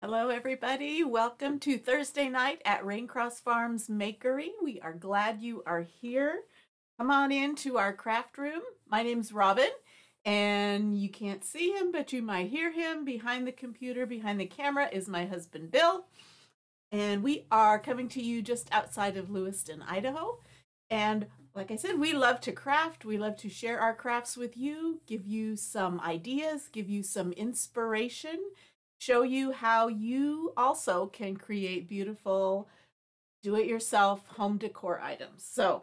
Hello, everybody. Welcome to Thursday night at Raincross Farms Makery. We are glad you are here. Come on into our craft room. My name's Robin, and you can't see him, but you might hear him. Behind the computer, behind the camera, is my husband, Bill. And we are coming to you just outside of Lewiston, Idaho. And like I said, we love to craft. We love to share our crafts with you, give you some ideas, give you some inspiration show you how you also can create beautiful do-it-yourself home decor items. So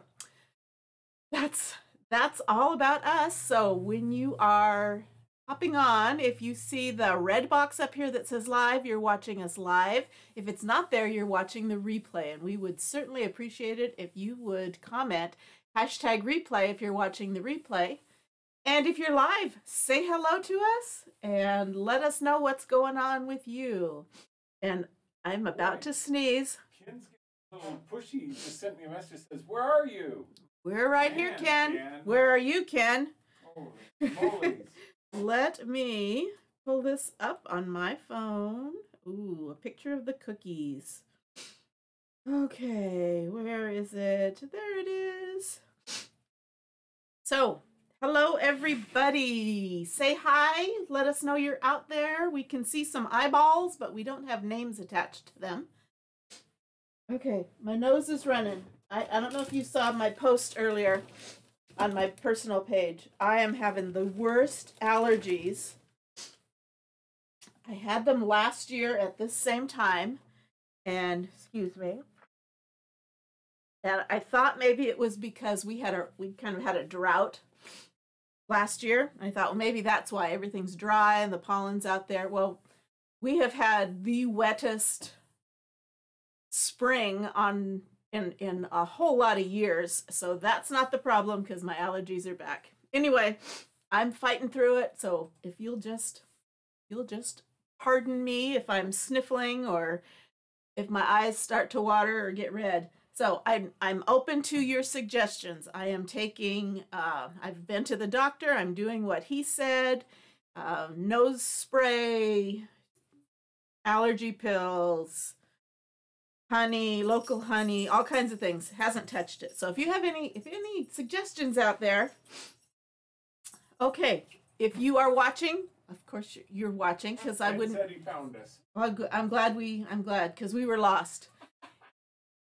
that's that's all about us. So when you are hopping on, if you see the red box up here that says live, you're watching us live. If it's not there, you're watching the replay. And we would certainly appreciate it if you would comment hashtag replay if you're watching the replay. And if you're live, say hello to us and let us know what's going on with you. And I'm about to sneeze. Ken's getting a little pushy. He just sent me a message says, Where are you? We're right here, Ken. Ken. Where are you, Ken? Let me pull this up on my phone. Ooh, a picture of the cookies. Okay, where is it? There it is. So, Hello, everybody. Say hi. Let us know you're out there. We can see some eyeballs, but we don't have names attached to them. Okay, my nose is running. I, I don't know if you saw my post earlier on my personal page. I am having the worst allergies. I had them last year at this same time, and excuse me. And I thought maybe it was because we had a we kind of had a drought last year. I thought, well, maybe that's why everything's dry and the pollen's out there. Well, we have had the wettest spring on in in a whole lot of years. So that's not the problem because my allergies are back. Anyway, I'm fighting through it. So if you'll just you'll just pardon me if I'm sniffling or if my eyes start to water or get red. So I'm I'm open to your suggestions. I am taking. Uh, I've been to the doctor. I'm doing what he said. Uh, nose spray, allergy pills, honey, local honey, all kinds of things. Hasn't touched it. So if you have any if any suggestions out there, okay. If you are watching, of course you're watching because I wouldn't. Said he found us. Well, I'm glad we. I'm glad because we were lost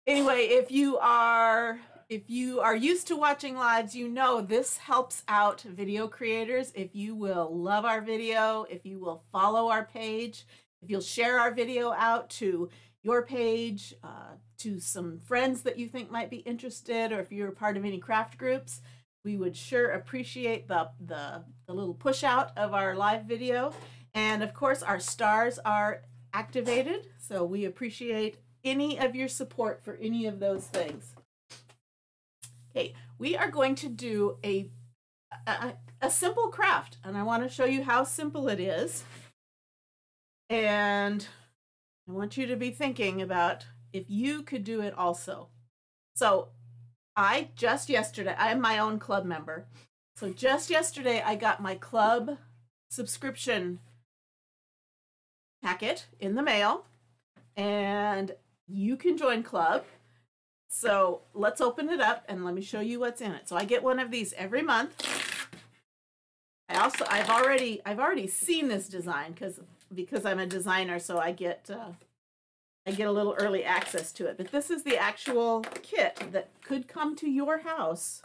anyway, if you are if you are used to watching lives, you know this helps out video creators. If you will love our video, if you will follow our page, if you'll share our video out to your page, uh, to some friends that you think might be interested, or if you're part of any craft groups, we would sure appreciate the, the, the little push out of our live video. And of course, our stars are activated, so we appreciate any of your support for any of those things. Okay, we are going to do a, a, a simple craft, and I want to show you how simple it is. And I want you to be thinking about if you could do it also. So I just yesterday, I am my own club member. So just yesterday, I got my club subscription packet in the mail. And you can join club. So let's open it up and let me show you what's in it. So I get one of these every month. I also I've already I've already seen this design because because I'm a designer, so I get uh, I get a little early access to it. But this is the actual kit that could come to your house.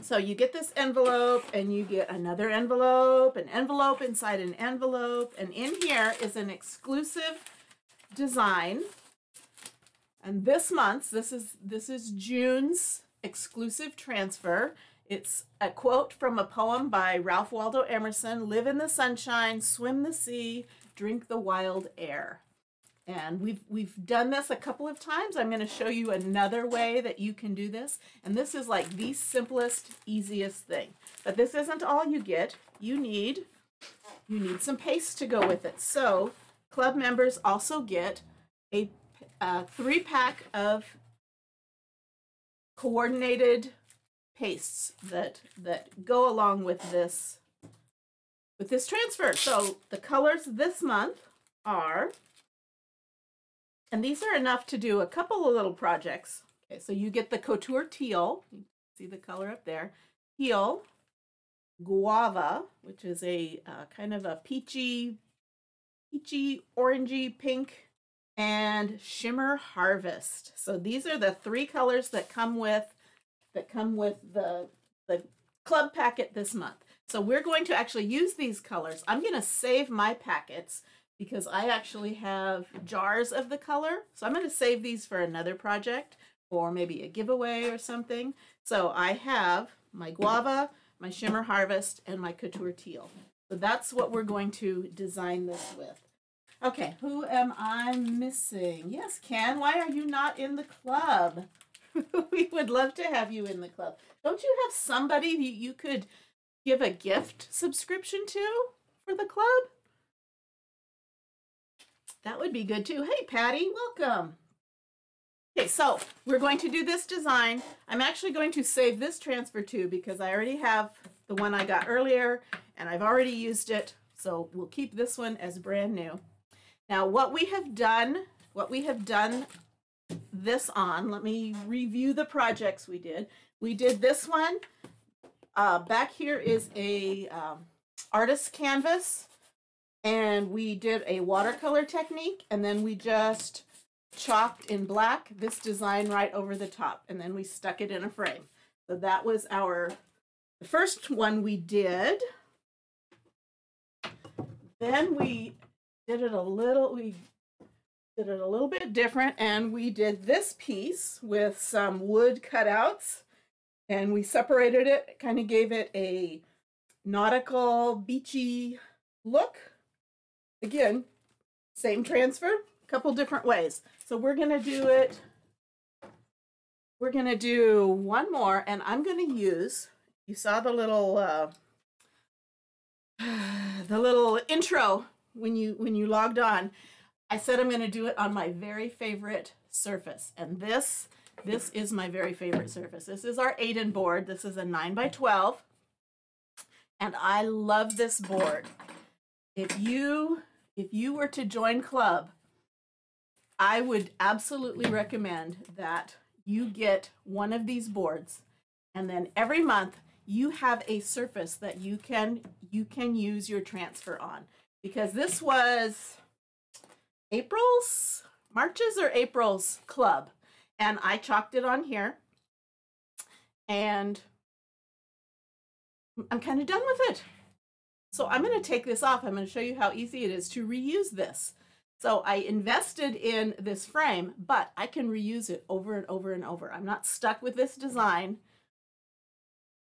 So you get this envelope and you get another envelope, an envelope inside an envelope, and in here is an exclusive design. And this month's, this is this is June's exclusive transfer. It's a quote from a poem by Ralph Waldo Emerson, live in the sunshine, swim the sea, drink the wild air. And we've we've done this a couple of times. I'm going to show you another way that you can do this. And this is like the simplest, easiest thing. But this isn't all you get. You need you need some paste to go with it. So Club members also get a, a three pack of coordinated pastes that that go along with this with this transfer. So the colors this month are, and these are enough to do a couple of little projects. Okay, so you get the couture teal. See the color up there. Teal, guava, which is a uh, kind of a peachy, peachy, orangey pink, and shimmer harvest. So these are the three colors that come with that come with the the club packet this month. So we're going to actually use these colors. I'm going to save my packets because I actually have jars of the color. So I'm going to save these for another project or maybe a giveaway or something. So I have my guava, my shimmer harvest, and my couture teal. So that's what we're going to design this with. Okay, who am I missing? Yes, Ken, why are you not in the club? we would love to have you in the club. Don't you have somebody that you could give a gift subscription to for the club? That would be good too. Hey, Patty, welcome. Okay, so we're going to do this design. I'm actually going to save this transfer too because I already have the one I got earlier and I've already used it. So we'll keep this one as brand new. Now what we have done, what we have done this on, let me review the projects we did. We did this one. Uh, back here is a um, artist canvas and we did a watercolor technique and then we just chalked in black this design right over the top and then we stuck it in a frame. So that was our the first one we did. Then we did it a little we did it a little bit different and we did this piece with some wood cutouts and we separated it, kind of gave it a nautical beachy look. Again, same transfer, a couple different ways. So we're going to do it, we're going to do one more and I'm going to use, you saw the little, uh, the little intro when you when you logged on. I said I'm going to do it on my very favorite surface. And this, this is my very favorite surface. This is our Aiden board. This is a 9 by 12 And I love this board. If you, if you were to join club, I would absolutely recommend that you get one of these boards and then every month you have a surface that you can you can use your transfer on because this was April's, March's or April's club. And I chalked it on here. And I'm kind of done with it. So I'm going to take this off. I'm going to show you how easy it is to reuse this. So I invested in this frame, but I can reuse it over and over and over. I'm not stuck with this design.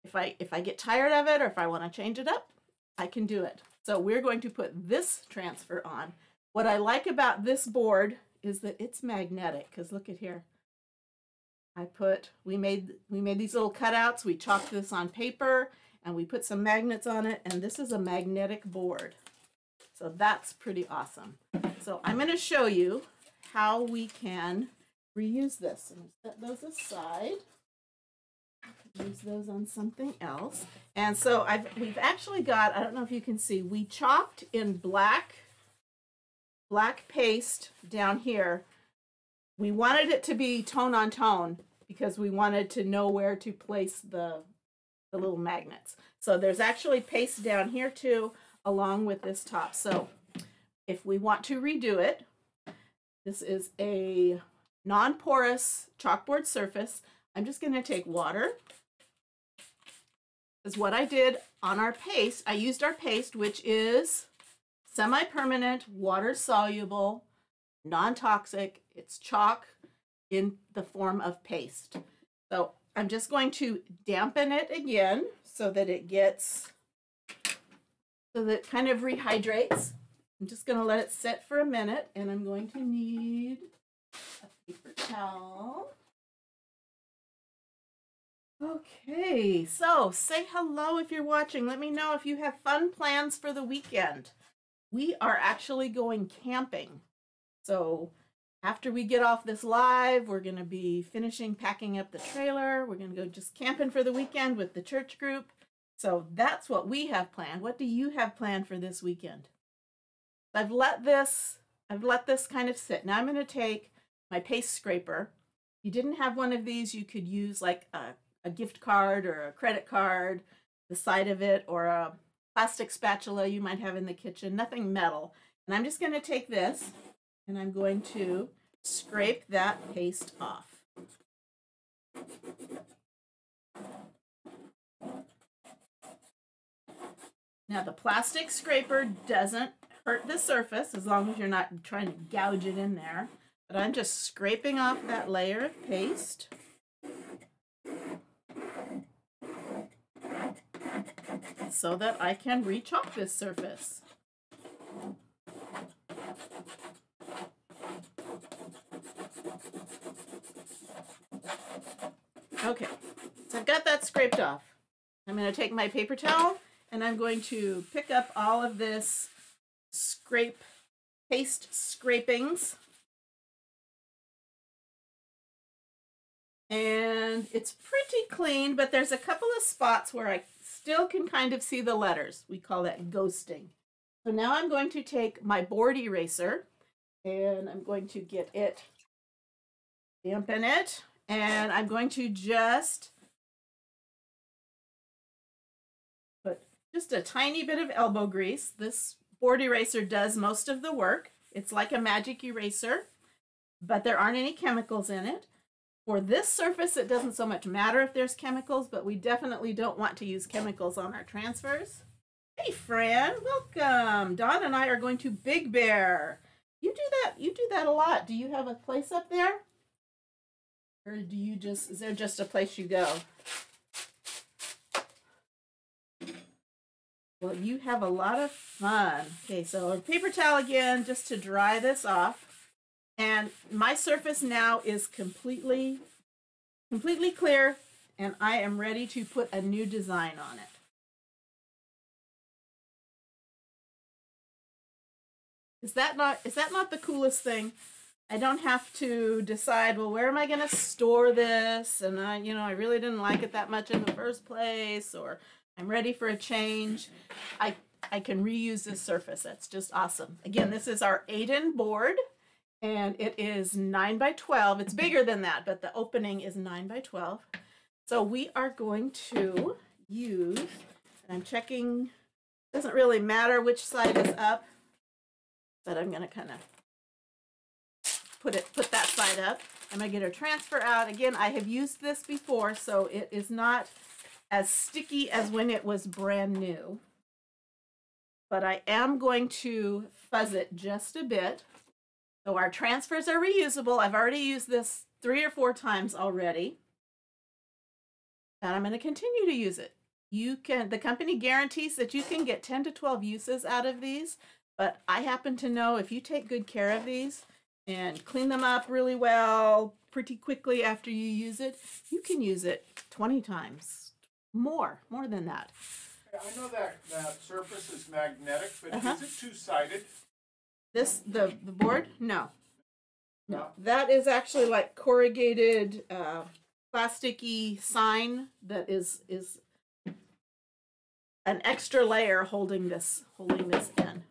If I, if I get tired of it or if I want to change it up, I can do it. So we're going to put this transfer on. What I like about this board is that it's magnetic because look at here. I put, we made, we made these little cutouts. We chalked this on paper and we put some magnets on it and this is a magnetic board. So that's pretty awesome. So I'm going to show you how we can reuse this. And set those aside. Use those on something else. And so I've we've actually got, I don't know if you can see, we chopped in black black paste down here. We wanted it to be tone on tone because we wanted to know where to place the, the little magnets. So there's actually paste down here too, along with this top. So if we want to redo it, this is a non-porous chalkboard surface. I'm just going to take water. Is what I did on our paste. I used our paste, which is semi-permanent, water-soluble, non-toxic. It's chalk in the form of paste. So I'm just going to dampen it again so that it gets, so that it kind of rehydrates. I'm just going to let it sit for a minute and I'm going to need a paper towel. Okay, so say hello if you're watching. Let me know if you have fun plans for the weekend we are actually going camping. So after we get off this live, we're going to be finishing packing up the trailer. We're going to go just camping for the weekend with the church group. So that's what we have planned. What do you have planned for this weekend? I've let this I've let this kind of sit. Now I'm going to take my paste scraper. If you didn't have one of these, you could use like a, a gift card or a credit card, the side of it, or a plastic spatula you might have in the kitchen, nothing metal. And I'm just going to take this and I'm going to scrape that paste off. Now the plastic scraper doesn't hurt the surface as long as you're not trying to gouge it in there. But I'm just scraping off that layer of paste. So that I can reach off this surface. Okay, so I've got that scraped off. I'm going to take my paper towel and I'm going to pick up all of this scrape paste scrapings. And it's pretty clean, but there's a couple of spots where I still can kind of see the letters. We call that ghosting. So now I'm going to take my board eraser and I'm going to get it, dampen it, and I'm going to just put just a tiny bit of elbow grease. This board eraser does most of the work. It's like a magic eraser, but there aren't any chemicals in it. For this surface, it doesn't so much matter if there's chemicals, but we definitely don't want to use chemicals on our transfers. Hey, Fran, welcome. Don and I are going to Big Bear. You do that, you do that a lot. Do you have a place up there? Or do you just, is there just a place you go? Well, you have a lot of fun. Okay, so paper towel again, just to dry this off. And my surface now is completely, completely clear, and I am ready to put a new design on it. Is that not, is that not the coolest thing? I don't have to decide, well, where am I going to store this? And I, you know, I really didn't like it that much in the first place, or I'm ready for a change. I, I can reuse this surface. That's just awesome. Again, this is our Aiden board, and it is 9 by 12. It's bigger than that, but the opening is 9 by 12. So we are going to use, I'm checking, doesn't really matter which side is up, but I'm going to kind of put it put that side up. I'm gonna get a transfer out. Again, I have used this before, so it is not as sticky as when it was brand new. But I am going to fuzz it just a bit. So our transfers are reusable. I've already used this three or four times already. And I'm going to continue to use it. You can, the company guarantees that you can get 10 to 12 uses out of these, but I happen to know if you take good care of these, and clean them up really well pretty quickly after you use it, you can use it 20 times more, more than that. I know that that surface is magnetic, but Uh-huh. is it two-sided? This, the, the board? No. No. That is actually like corrugated, uh, plasticky sign that is, is an extra layer holding this, holding this in.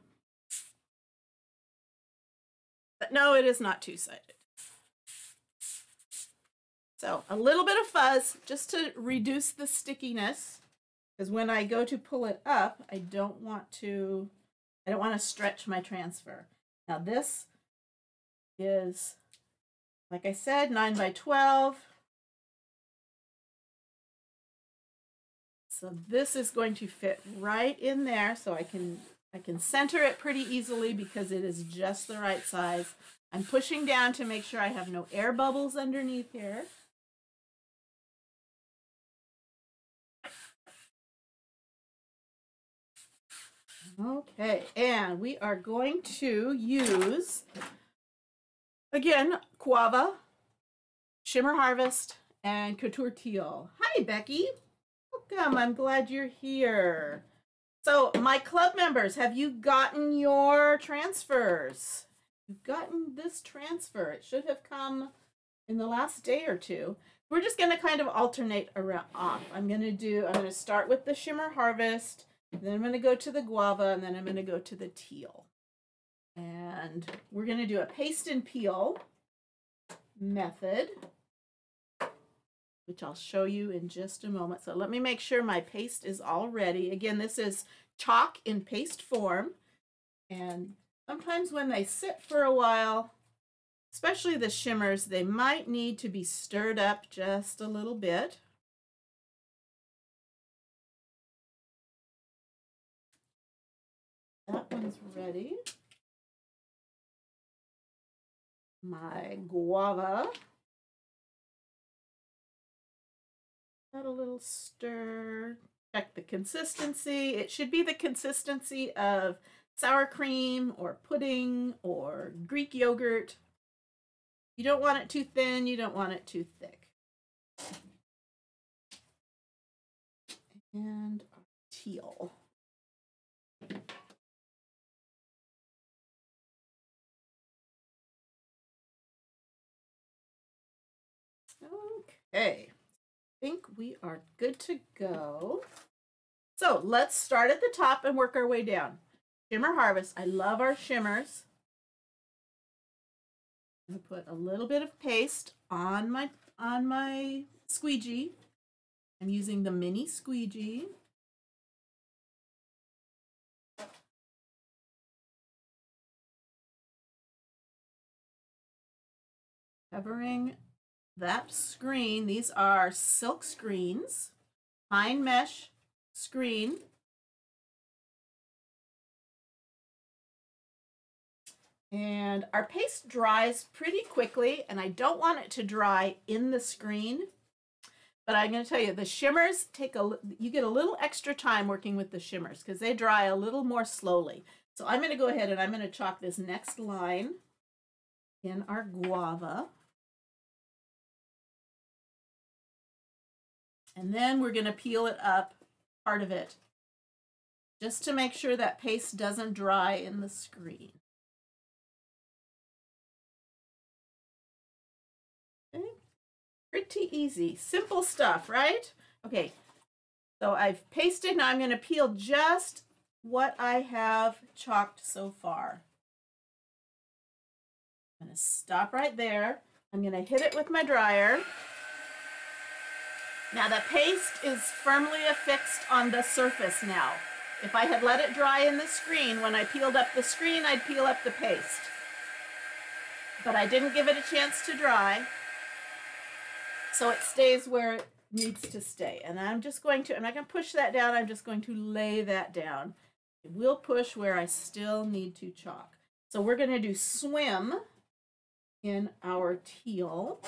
But no, it is not two-sided. So a little bit of fuzz just to reduce the stickiness. Because when I go to pull it up, I don't want to, I don't want to stretch my transfer. Now this is, like I said, 9 by 12. So this is going to fit right in there so I can I can center it pretty easily because it is just the right size. I'm pushing down to make sure I have no air bubbles underneath here. Okay, and we are going to use, again, Guava, Shimmer Harvest, and Couture Teal. Hi, Becky. Welcome. I'm glad you're here. So, my club members, have you gotten your transfers? you've gotten this transfer. It should have come in the last day or two. We're just going to kind of alternate around off. I'm going to do, I'm going to start with the Shimmer Harvest, then I'm going to go to the Guava, and then I'm going to go to the Teal. And we're going to do a paste and peel method, which I'll show you in just a moment. So let me make sure my paste is all ready. Again, this is chalk in paste form. And sometimes when they sit for a while, especially the shimmers, they might need to be stirred up just a little bit. That one's ready. My guava. Add a little stir. Check the consistency. It should be the consistency of sour cream or pudding or Greek yogurt. You don't want it too thin, you don't want it too thick. And teal. Okay, I think we are good to go. So let's start at the top and work our way down. Shimmer Harvest. I love our shimmers. I'm gonna put a little bit of paste on my on my squeegee. I'm using the mini squeegee. Covering that screen. These are silk screens, pine mesh screen And our paste dries pretty quickly, and I don't want it to dry in the screen. But I'm going to tell you, the shimmers take a, you get a little extra time working with the shimmers because they dry a little more slowly. So I'm going to go ahead and I'm going to chalk this next line in our guava. And then we're going to peel it up, part of it, just to make sure that paste doesn't dry in the screen. Pretty easy. Simple stuff, right? Okay, so I've pasted. Now I'm going to peel just what I have chalked so far. I'm going to stop right there. I'm going to hit it with my dryer. Now the paste is firmly affixed on the surface now. If I had let it dry in the screen, when I peeled up the screen, I'd peel up the paste. But I didn't give it a chance to dry. So it stays where it needs to stay. And I'm just going to, I'm not going to push that down. I'm just going to lay that down. It will push where I still need to chalk. So we're going to do swim in our teal.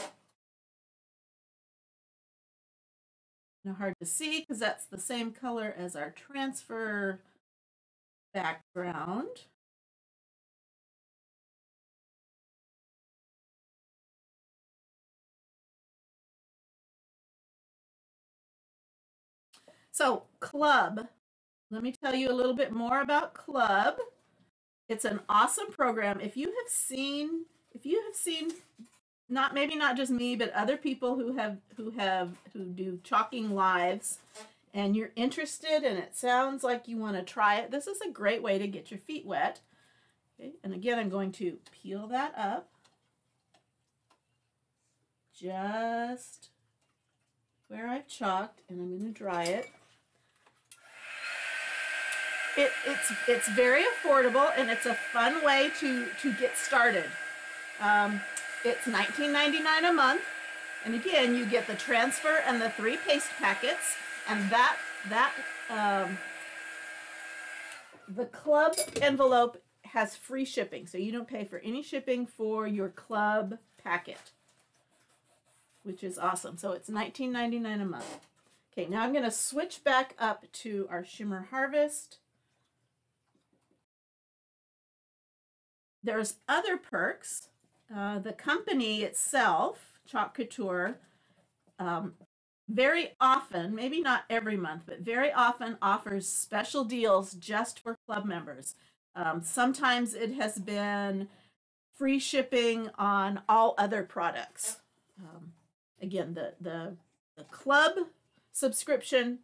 Hard to see because that's the same color as our transfer background. So Club, let me tell you a little bit more about Club. It's an awesome program. If you have seen, if you have seen, not maybe not just me, but other people who have who have who do chalking lives, and you're interested, and it sounds like you want to try it. This is a great way to get your feet wet. Okay, and again, I'm going to peel that up. Just where I've chalked, and I'm going to dry it. It, it's it's very affordable and it's a fun way to to get started. Um, it's $19.99 a month, and again, you get the transfer and the three paste packets, and that that um, the club envelope has free shipping, so you don't pay for any shipping for your club packet, which is awesome. So it's $19.99 a month. Okay, now I'm going to switch back up to our Shimmer Harvest. There's other perks. Uh, the company itself, Chalk Couture, um, very often, maybe not every month, but very often offers special deals just for club members. Um, sometimes it has been free shipping on all other products. Um, again, the, the, the club subscription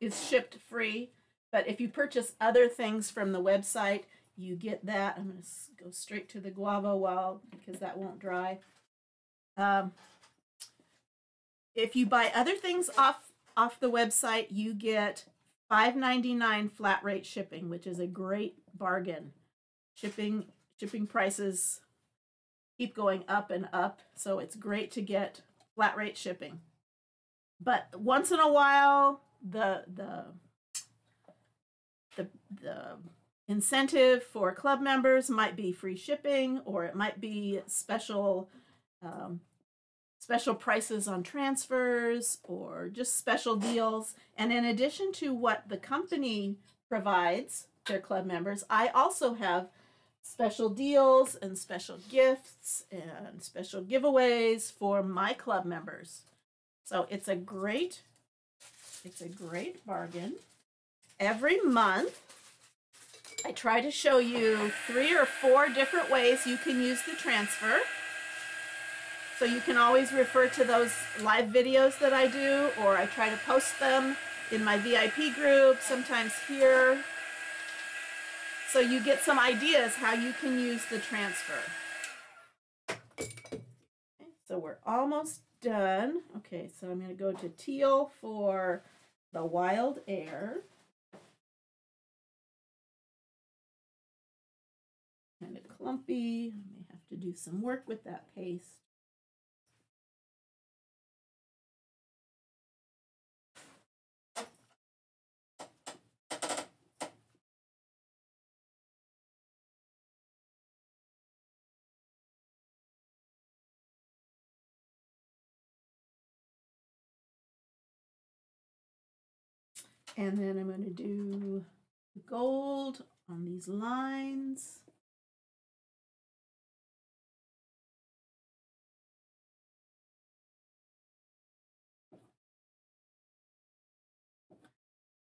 is shipped free, but if you purchase other things from the website, you get that. I'm going to go straight to the guava well because that won't dry. Um, if you buy other things off off the website, you get $5.99 flat rate shipping, which is a great bargain. Shipping shipping prices keep going up and up, so it's great to get flat rate shipping. But once in a while, the the the the incentive for club members might be free shipping, or it might be special um, special prices on transfers or just special deals. And in addition to what the company provides their club members, I also have special deals and special gifts and special giveaways for my club members. So it's a great it's a great bargain. Every month I try to show you three or four different ways you can use the transfer. So you can always refer to those live videos that I do, or I try to post them in my VIP group, sometimes here. So you get some ideas how you can use the transfer. So we're almost done. Okay, so I'm going to go to teal for the wild air. Clumpy. I may have to do some work with that paste. And then I'm going to do gold on these lines.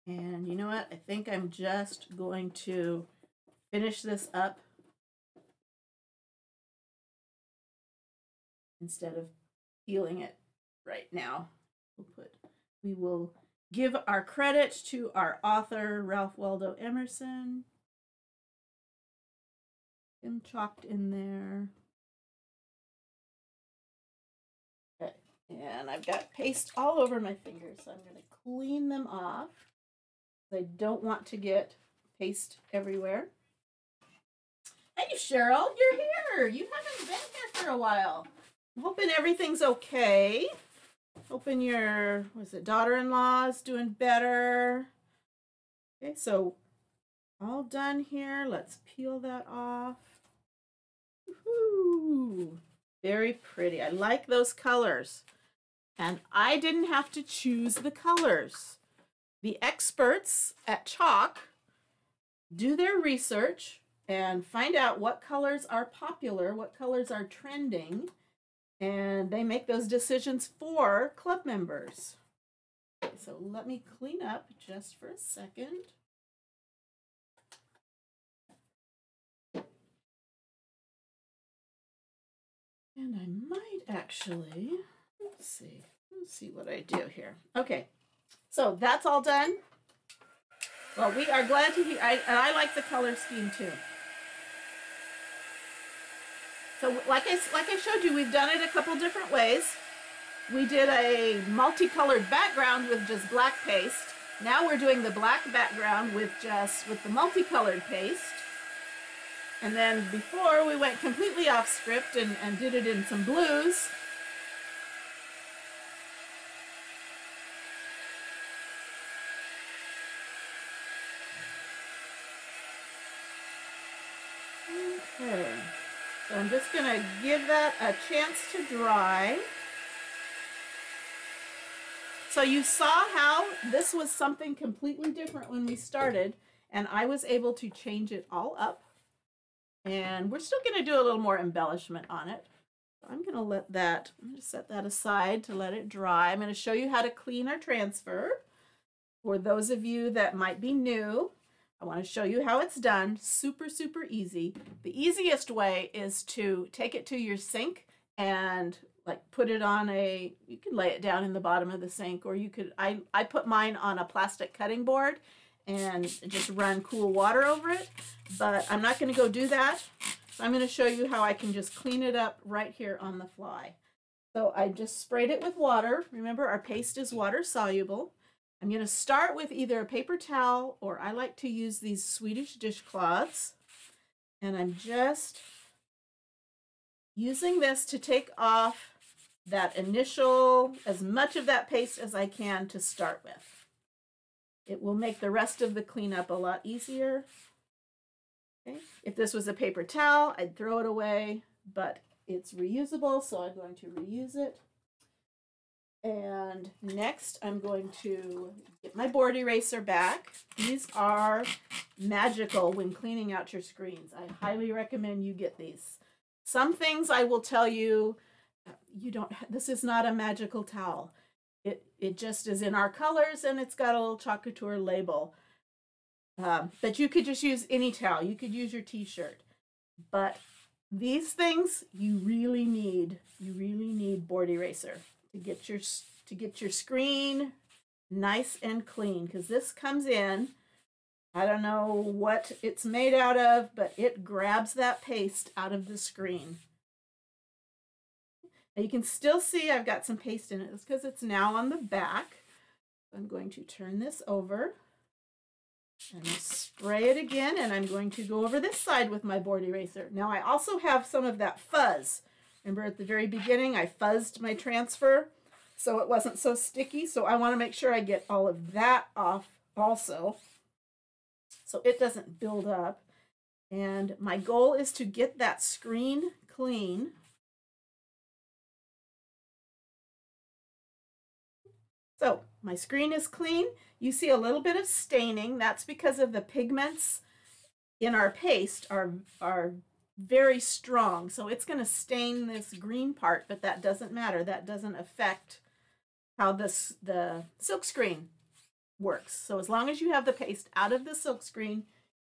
And you know what? I think I'm just going to finish this up instead of peeling it right now. We'll put, we will give our credit to our author, Ralph Waldo Emerson. Him chalked in there. Okay. And I've got paste all over my fingers, so I'm going to clean them off. I don't want to get paste everywhere. Hey, Cheryl, you're here. You haven't been here for a while. I'm hoping everything's okay. Hoping your, was it daughter-in-law is doing better. Okay, so all done here. Let's peel that off. Woohoo! Very pretty. I like those colors. And I didn't have to choose the colors. The experts at Chalk do their research and find out what colors are popular, what colors are trending, and they make those decisions for club members. So let me clean up just for a second. And I might actually, let's see, let's see what I do here. Okay, so that's all done. Well, we are glad to hear, I, and I like the color scheme too. So like I, like I showed you, we've done it a couple different ways. We did a multicolored background with just black paste. Now we're doing the black background with just, with the multicolored paste. And then before we went completely off script and, and did it in some blues. Okay. So I'm just going to give that a chance to dry. So you saw how this was something completely different when we started, and I was able to change it all up. And we're still going to do a little more embellishment on it. I'm going to let that, I'm going to set that aside to let it dry. I'm going to show you how to clean or transfer. For those of you that might be new, I want to show you how it's done. Super, super easy. The easiest way is to take it to your sink and like put it on a, you can lay it down in the bottom of the sink or you could, I, I put mine on a plastic cutting board and just run cool water over it. But I'm not going to go do that. So I'm going to show you how I can just clean it up right here on the fly. So I just sprayed it with water. Remember our paste is water soluble. I'm going to start with either a paper towel or I like to use these Swedish dishcloths. And I'm just using this to take off that initial, as much of that paste as I can to start with. It will make the rest of the cleanup a lot easier. Okay. If this was a paper towel, I'd throw it away, but it's reusable, so I'm going to reuse it. And next, I'm going to get my board eraser back. These are magical when cleaning out your screens. I highly recommend you get these. Some things I will tell you, you don't, this is not a magical towel. It, it just is in our colors and it's got a little Chalk label. Um, but you could just use any towel. You could use your t-shirt. But these things you really need, you really need board eraser to get your to get your screen nice and clean because this comes in I don't know what it's made out of, but it grabs that paste out of the screen. Now you can still see I've got some paste in it. It's because it's now on the back. I'm going to turn this over and spray it again, and I'm going to go over this side with my board eraser. Now I also have some of that fuzz. Remember at the very beginning, I fuzzed my transfer so it wasn't so sticky. So I want to make sure I get all of that off also so it doesn't build up. And my goal is to get that screen clean. So my screen is clean. You see a little bit of staining. That's because of the pigments in our paste are, are very strong. So it's going to stain this green part, but that doesn't matter. That doesn't affect how this the silk screen works. So as long as you have the paste out of the silk screen,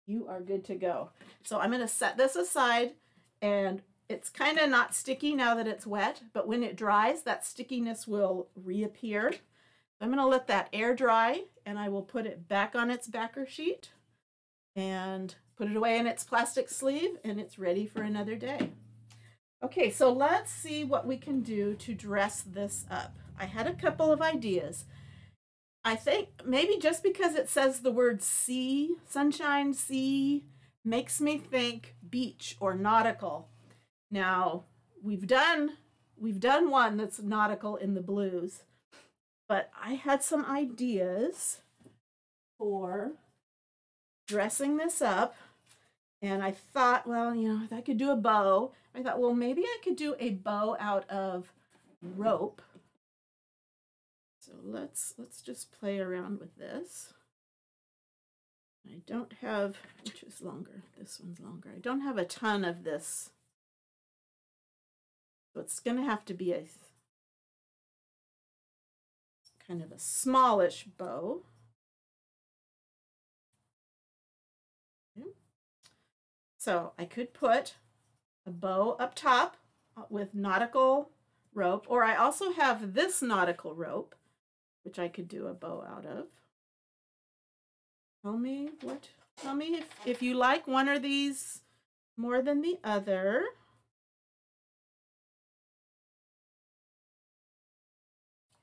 you are good to go. So I'm going to set this aside and it's kind of not sticky now that it's wet, but when it dries, that stickiness will reappear. I'm going to let that air dry and I will put it back on its backer sheet and put it away in its plastic sleeve and it's ready for another day. Okay, so let's see what we can do to dress this up. I had a couple of ideas. I think maybe just because it says the word sea, sunshine, sea, makes me think beach or nautical. Now, we've done we've done one that's nautical in the blues, but I had some ideas for dressing this up. And I thought, well, you know, if I could do a bow. I thought, well, maybe I could do a bow out of rope so let's let's just play around with this. I don't have, which is longer? This one's longer. I don't have a ton of this. So it's going to have to be a kind of a smallish bow. So I could put a bow up top uh, with nautical rope, or I also have this nautical rope which I could do a bow out of. Tell me what, tell me if, if you like one of these more than the other.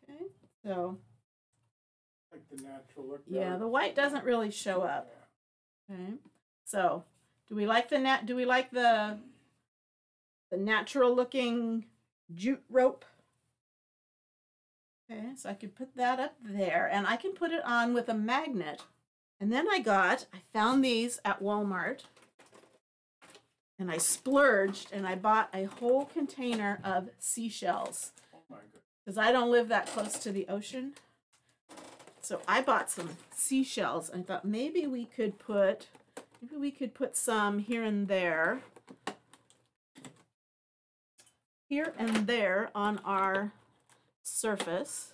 Okay, so. Like the natural look. Yeah, the white doesn't really show up. Okay, so do we like the nat? Do we like the the natural looking jute rope? Okay, so I could put that up there and I can put it on with a magnet. And then I got, I found these at Walmart and I splurged and I bought a whole container of seashells because I don't live that close to the ocean. So I bought some seashells and I thought maybe we could put, maybe we could put some here and there, here and there on our surface.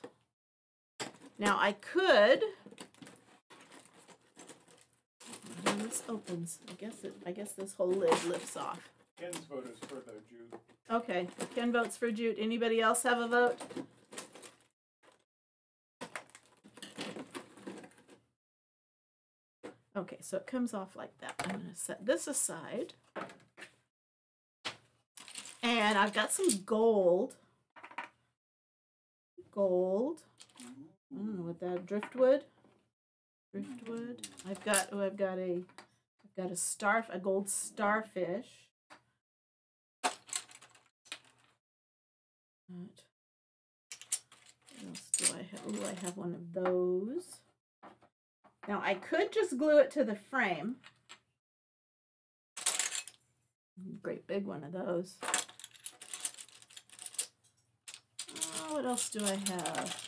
Now I could, this opens. I guess it. I guess this whole lid lifts off. Ken's vote is for the Jute. Okay, Ken votes for Jute. Anybody else have a vote? Okay, so it comes off like that. I'm going to set this aside. And I've got some gold. Gold. I don't know what that driftwood. Driftwood. I've got oh I've got a I've got a star a gold starfish. What else do I have? Oh, I have one of those. Now I could just glue it to the frame. Great big one of those. Oh, what else do I have?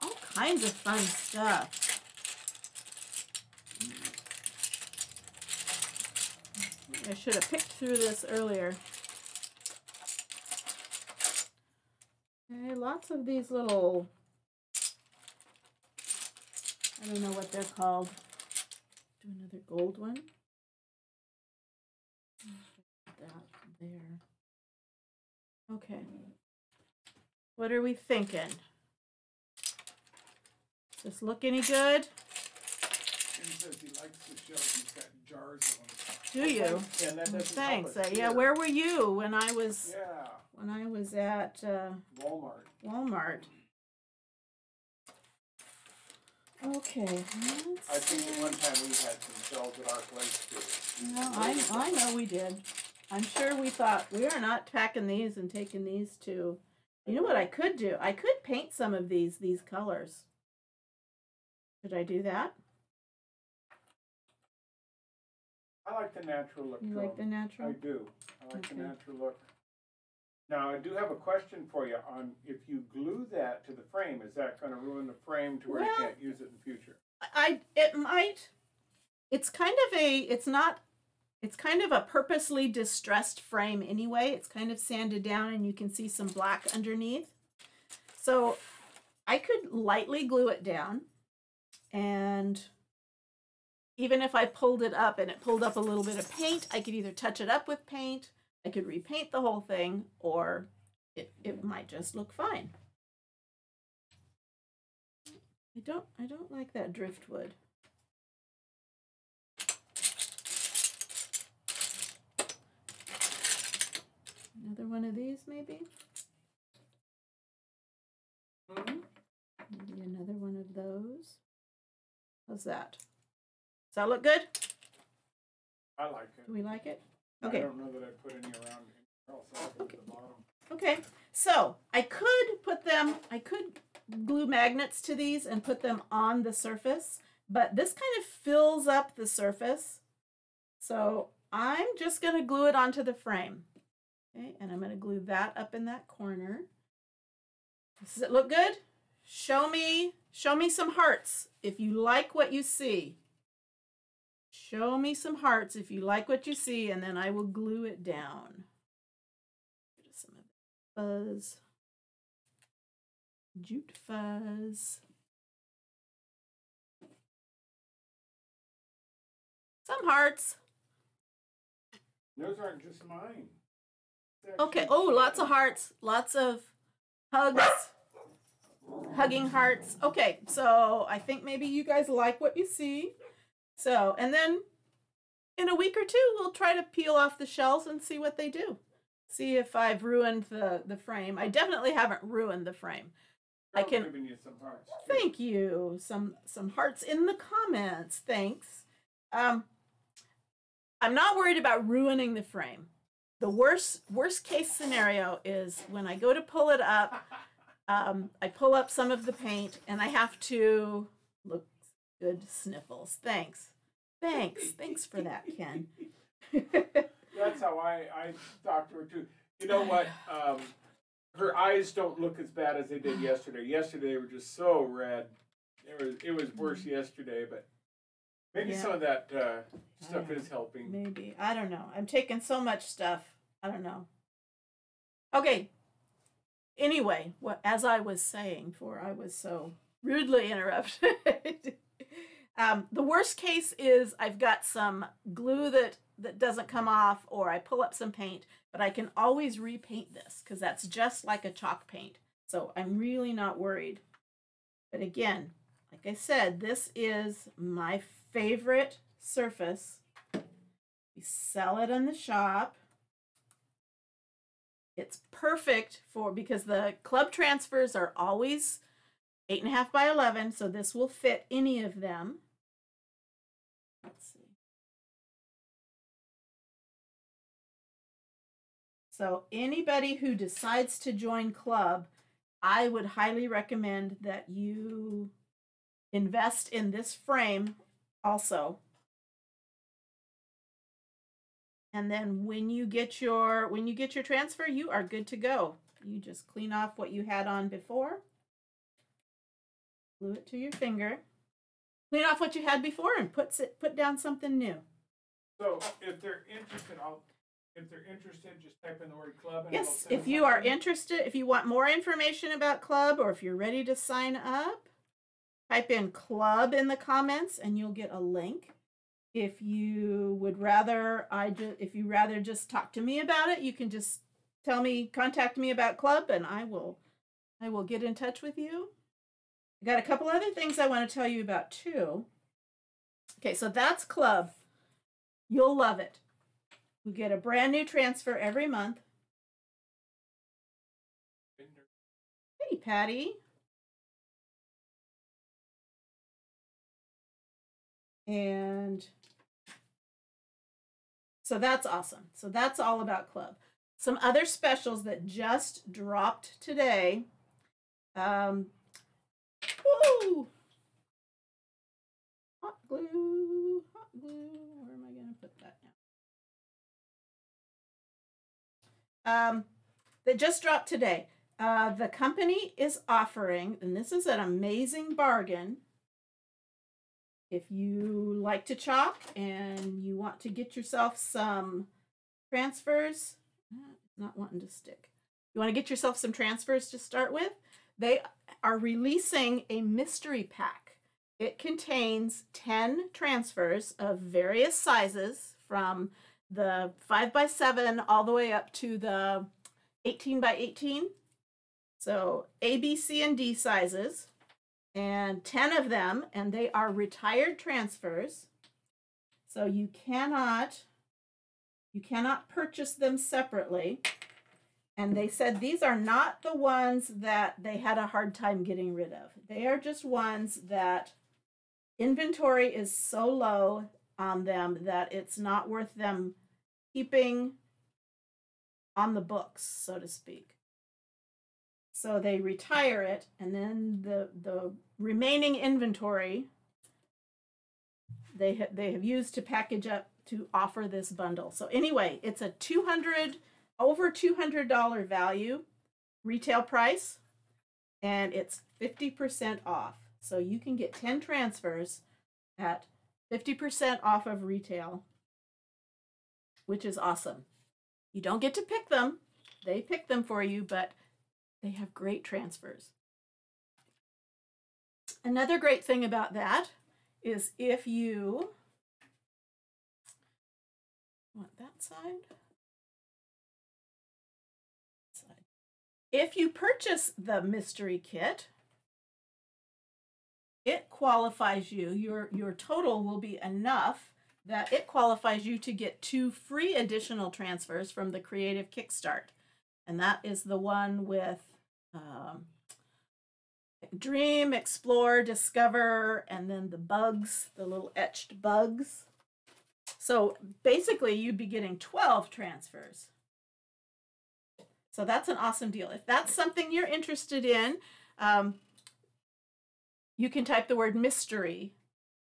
All kinds of fun stuff. I should have picked through this earlier. Okay, lots of these little, I don't know what they're called. Do another gold one. That there. Okay. What are we thinking? Does this look any good? Ken says he likes the shells. He's got jars of them. Do you? That Thanks. Uh, yeah, where were you when I was Yeah, when I was at uh, Walmart. Walmart? Okay. let's I think at one time we had some shells at our place too. No, I I know we did. I'm sure we thought we are not packing these and taking these to. You know what I could do? I could paint some of these these colors. Should I do that? I like the natural look You to like the natural? I do. I like the Okay. natural look. Now, I do have a question for you on if you glue that to the frame, is that going to ruin the frame to where you can't use it in the future? I it might it's kind of a it's not it's kind of a purposely distressed frame anyway. It's kind of sanded down and you can see some black underneath. So I could lightly glue it down and even if I pulled it up and it pulled up a little bit of paint, I could either touch it up with paint, I could repaint the whole thing, or it, it might just look fine. I don't I don't like that driftwood. Another one of these maybe? Maybe another one of those. How's that? Does that look good? I like it. Do we like it? I Okay. don't know that I put any around anywhere else. I Okay. the bottom. Okay, so I could put them, I could glue magnets to these and put them on the surface, but this kind of fills up the surface. So I'm just gonna glue it onto the frame. Okay, and I'm gonna glue that up in that corner. Does it look good? Show me, show me some hearts if you like what you see. Show me some hearts if you like what you see, and then I will glue it down. Some of fuzz. Jute fuzz. Some hearts. Those aren't just mine. Okay. Oh, lots of hearts. Lots of hugs. Hugging hearts. Okay, so I think maybe you guys like what you see. So, and then in a week or two, we'll try to peel off the shells and see what they do. See if I've ruined the, the frame. I definitely haven't ruined the frame. I can- giving you some hearts. too. Thank you. Some some hearts in the comments. Thanks. Um, I'm not worried about ruining the frame. The worst worst case scenario is when I go to pull it up, um, I pull up some of the paint and I have to look good sniffles. Thanks. Thanks. Thanks for that, Ken. That's how I, I talked to her too. You know what? Um, her eyes don't look as bad as they did yesterday. Yesterday they were just so red. It was it was worse yesterday, but maybe Yeah. some of that uh, stuff is helping. Maybe. I don't know. I'm taking so much stuff. I don't know. Okay. Anyway, what as I was saying, for I was so rudely interrupted. Um, the worst case is I've got some glue that that doesn't come off, or I pull up some paint, but I can always repaint this because that's just like a chalk paint. So I'm really not worried. But again, like I said, this is my favorite surface. We sell it in the shop. It's perfect for because the club transfers are always eight and a half by 11, so this will fit any of them. So anybody who decides to join club, I would highly recommend that you invest in this frame also. And then when you get your when you get your transfer, you are good to go. You just clean off what you had on before. Glue it to your finger. Clean off what you had before and put it put down something new. So if they're interested, I'll, if they're interested, just type in the word club and Yes, if you are something. interested, if you want more information about club or if you're ready to sign up, type in club in the comments and you'll get a link. If you would rather I just if you rather just talk to me about it, you can just tell me contact me about club and I will I will get in touch with you. I got a couple other things I want to tell you about too. Okay, so that's club. You'll love it. We get a brand new transfer every month. Hey, Patty. And so that's awesome. So that's all about club. Some other specials that just dropped today. Um, woo! Hot glue, hot glue. Um, that just dropped today. Uh, the company is offering, and this is an amazing bargain. If you like to chalk and you want to get yourself some transfers, ah, not wanting to stick. You want to get yourself some transfers to start with? They are releasing a mystery pack. It contains 10 transfers of various sizes from the 5 by 7 all the way up to the 18 by 18. So A, B, C, and D sizes, and 10 of them, and they are retired transfers. So you cannot you cannot purchase them separately. And they said these are not the ones that they had a hard time getting rid of. They are just ones that inventory is so low on them that it's not worth them keeping on the books, so to speak. So they retire it, and then the the remaining inventory they ha- they have used to package up to offer this bundle. So anyway, it's a two hundred over two hundred dollar value retail price, and it's fifty percent off. So you can get ten transfers at fifty percent off of retail, which is awesome. You don't get to pick them; they pick them for you, but they have great transfers. Another great thing about that is if you want that side, side. If you purchase the mystery kit, it qualifies you. Your your total will be enough that it qualifies you to get two free additional transfers from the Creative Kickstart and that is the one with um, dream, explore, discover, and then the bugs, the little etched bugs. So basically, you'd be getting 12 transfers. So that's an awesome deal. If that's something you're interested in, um, you can type the word mystery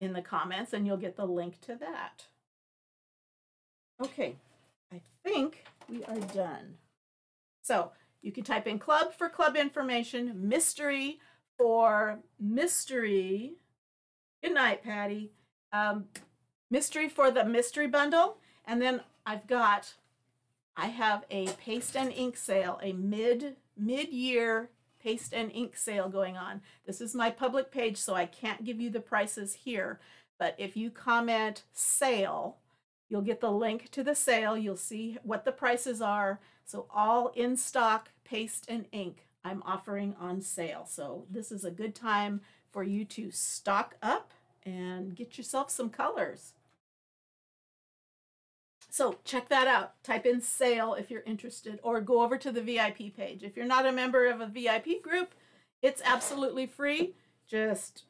in the comments and you'll get the link to that. Okay, I think we are done. So you can type in club for club information, mystery for mystery. Good night, Patty. Um, mystery for the mystery bundle. And then I've got, I have a paste and ink sale, a mid mid year paste and ink sale going on. This is my public page, so I can't give you the prices here. But if you comment sale, you'll get the link to the sale. You'll see what the prices are. So all in stock paste and ink I'm offering on sale. So this is a good time for you to stock up and get yourself some colors. So check that out. Type in sale if you're interested or go over to the VIP page. If you're not a member of a VIP group, it's absolutely free. Just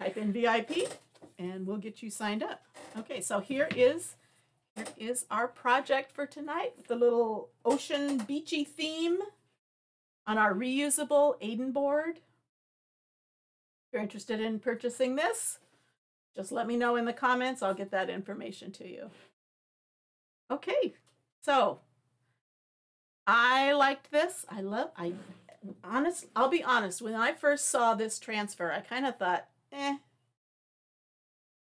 type in VIP and we'll get you signed up. Okay, so here is here is our project for tonight with the little ocean beachy theme on our reusable Aiden board. If you're interested in purchasing this, just let me know in the comments. I'll get that information to you. Okay, so I liked this. I love, I honest, I'll be honest, when I first saw this transfer, I kind of thought, eh,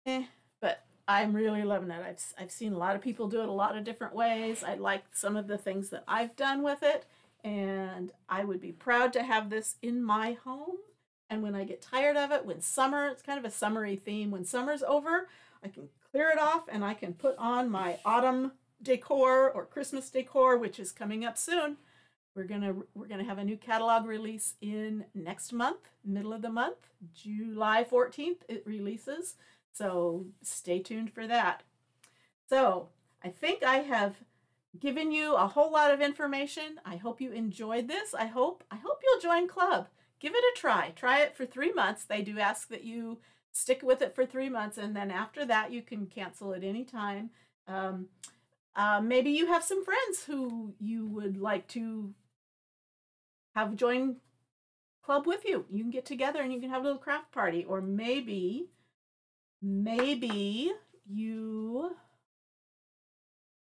eh, but I'm really loving it. I've, I've seen a lot of people do it a lot of different ways. I like some of the things that I've done with it, and I would be proud to have this in my home. And when I get tired of it, when summer, it's kind of a summery theme. When summer's over, I can clear it off and I can put on my autumn decor or Christmas decor, which is coming up soon. We're gonna we're gonna have a new catalog release in next month, middle of the month, July 14th. It releases, so stay tuned for that. So I think I have given you a whole lot of information. I hope you enjoyed this. I hope I hope you'll join club. Give it a try. Try it for three months. They do ask that you stick with it for three months, and then after that, you can cancel at any time. Um, uh, maybe you have some friends who you would like to have join club with you. You can get together and you can have a little craft party. Or maybe, maybe you,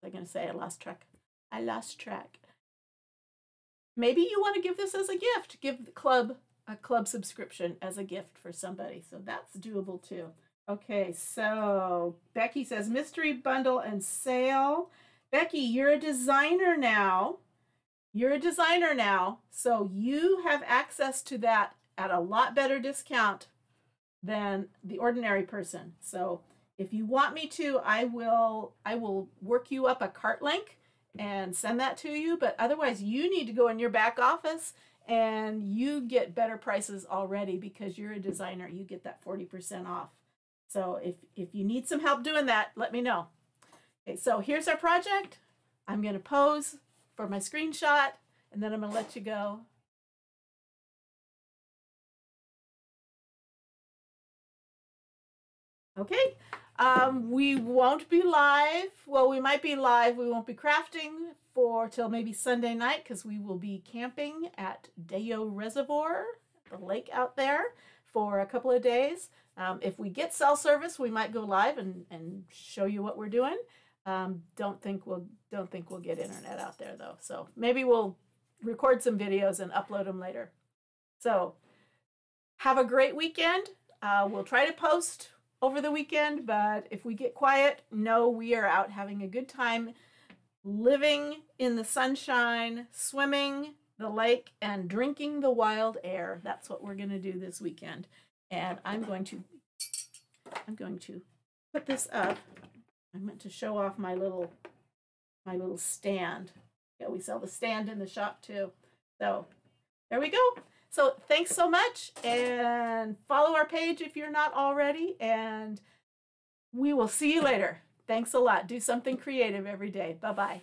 I'm to say I lost track. I lost track. Maybe you want to give this as a gift. Give the club a club subscription as a gift for somebody. So that's doable too. Okay, so Becky says mystery bundle and sale. Becky, you're a designer now. You're a designer now, so you have access to that at a lot better discount than the ordinary person. So if you want me to, I will I will work you up a cart link and send that to you, but otherwise you need to go in your back office and you get better prices already because you're a designer. You get that 40% off. So if, if you need some help doing that, let me know. Okay, so here's our project. I'm going to pose for my screenshot, and then I'm going to let you go. Okay, um, we won't be live. Well, we might be live. We won't be crafting for till maybe Sunday night because we will be camping at Deyo Reservoir, the lake out there, for a couple of days. Um, if we get cell service, we might go live and, and show you what we're doing. Um, don't think we'll don't think we'll get internet out there though. So maybe we'll record some videos and upload them later. So have a great weekend. Uh, we'll try to post over the weekend, but if we get quiet, know we are out having a good time living in the sunshine, swimming the lake, and drinking the wild air. That's what we're going to do this weekend. And I'm going to, I'm going to put this up. I meant to show off my little, my little stand. Yeah, we sell the stand in the shop too. So there we go. So thanks so much and follow our page if you're not already and we will see you later. Thanks a lot. Do something creative every day. Bye bye.